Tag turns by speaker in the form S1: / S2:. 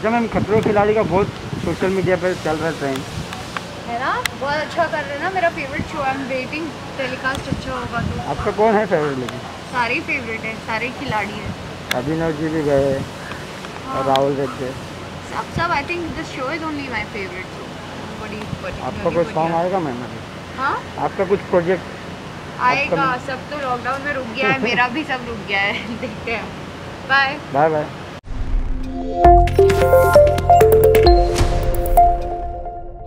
S1: अच्छा मैम खतरों खिलाड़ी का बहुत सोशल मीडिया पर चल रहा है ट्रेंड
S2: है ना? बहुत अच्छा कर रहे हैं ना? मेरा favourite show I am waiting telecast अच्छा होगा तो।
S1: आपका कौन है फेवरेट लेकिन?
S2: सारे फेवरेट है सारे खिलाड़ी हैं।
S1: अभिनव जी भी गए
S2: हाँ।
S1: राहुल रेड्डी।
S2: सब सब I think this show is only my favourite show बड़ी बड़ी
S1: आपका कोई सॉन्ग आएगा मैम
S2: हाँ?
S1: आपका कुछ प्रोजेक्ट
S2: आएगा सब तो लॉकडाउन में रुक गया है मेरा भी सब रुक गया है। देखते हैं। Bye
S1: bye bye